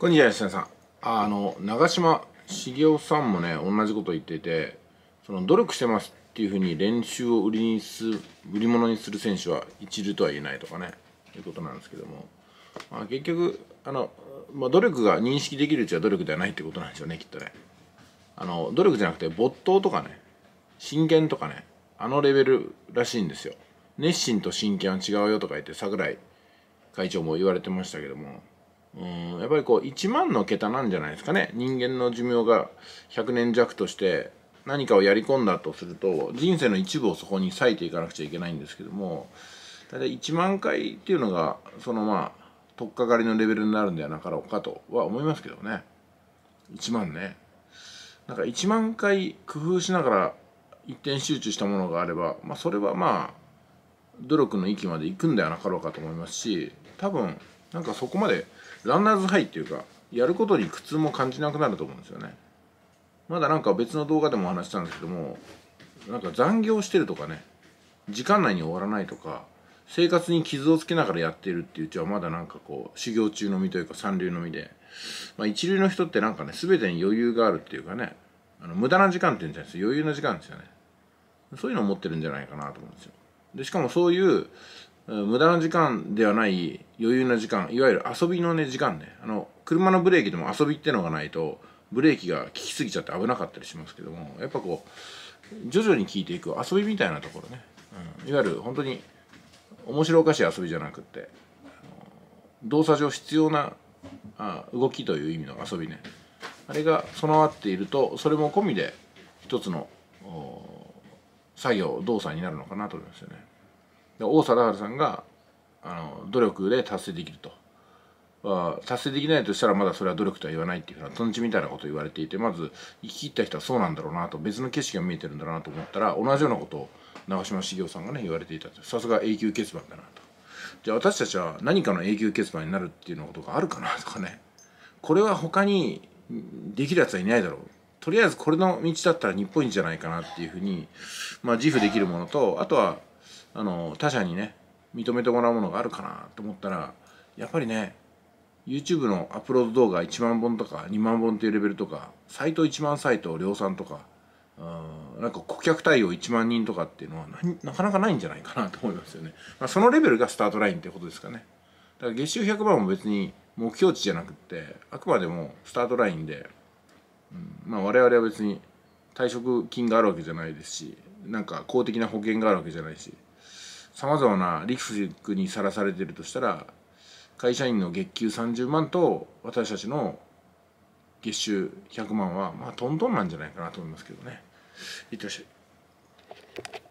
こんにちは吉田さん。あの長嶋茂雄さんもね同じこと言っていてその努力してますっていうふうに練習を売りにす売り物にする選手は一流とは言えないとかねいうことなんですけども、まあ、結局あの、まあ、努力が認識できるうちは努力ではないってことなんでしょうねきっとね。あの努力じゃなくて没頭とかね真剣とかねあのレベルらしいんですよ。熱心と真剣は違うよとか言って櫻井会長も言われてましたけども。うんやっぱりこう1万の桁なんじゃないですかね。人間の寿命が100年弱として何かをやり込んだとすると人生の一部をそこに割いていかなくちゃいけないんですけども大体1万回っていうのがそのまあ取っかかりのレベルになるんではなかろうかとは思いますけどね。1万ね。なんか1万回工夫しながら一点集中したものがあれば、まあ、それはまあ努力の域まで行くんではなかろうかと思いますし多分なんかそこまでランナーズハイっていうかやることに苦痛も感じなくなると思うんですよね。まだなんか別の動画でも話したんですけどもなんか残業してるとかね時間内に終わらないとか生活に傷をつけながらやってるっていううちはまだなんかこう修行中の身というか三流の身で、まあ、一流の人ってなんかね全てに余裕があるっていうかねあの無駄な時間っていうんじゃないです余裕な時間ですよね。そういうのを持ってるんじゃないかなと思うんですよ。でしかもそういう無駄な時間ではない余裕な時間いわゆる遊びのね時間ね。あの車のブレーキでも遊びってのがないとブレーキが効きすぎちゃって危なかったりしますけどもやっぱこう徐々に効いていく遊びみたいなところね、うん、いわゆる本当に面白おかしい遊びじゃなくって動作上必要なあ動きという意味の遊びね。あれが備わっているとそれも込みで一つの作業動作になるのかなと思いますよね。王貞治さんがあの努力で達成できると、まあ、達成できないとしたらまだそれは努力とは言わないっていうふうなとんちみたいなことを言われていてまず生き切った人はそうなんだろうなと別の景色が見えてるんだなと思ったら同じようなことを長嶋茂雄さんがね言われていたと。さすが永久欠番だなと。じゃあ私たちは何かの永久欠番になるっていうのことがあるかなとかね。これは他にできるやつはいないだろう。とりあえずこれの道だったら日本一じゃないかなっていうふうに、まあ、自負できるものとあとはあの他者にね認めてもらうものがあるかなと思ったらやっぱりね YouTube のアップロード動画1万本とか2万本っていうレベルとかサイト1万サイト量産とかうんなんか顧客対応1万人とかっていうのはなかなかないんじゃないかなと思いますよね、まあ、そのレベルがスタートラインってことですかね。だから月収100万も別に目標値じゃなくってあくまでもスタートラインで、うん、まあ我々は別に退職金があるわけじゃないですしなんか公的な保険があるわけじゃないしさまざまなリスクにさらされているとしたら会社員の月給30万と私たちの月収100万はまあトントンなんじゃないかなと思いますけどね。いってらっしゃい。